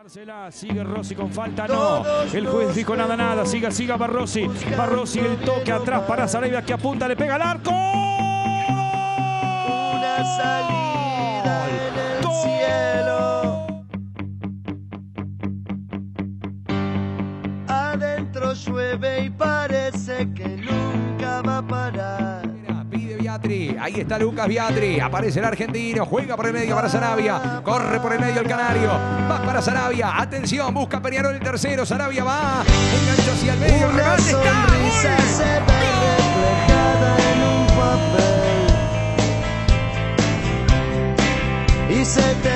Dársela, sigue Rossi con falta, no. El juez dijo nada, nada. Siga, siga Barrossi. Barrossi, el toque atrás para Sarabia que apunta, le pega al arco. Una salida en el Gol. cielo. Adentro llueve y parece que nunca va a parar. Ahí está Lucas Beatri, aparece el argentino, juega por el medio para Sarabia, corre por el medio el canario, va para Sarabia, atención, busca Peñarol el tercero, Sarabia va, engancha hacia el medio, remate, está, ¡gol! Y se te